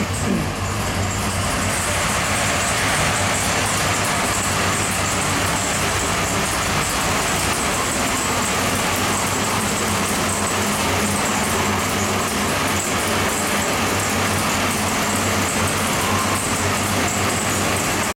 Pixie.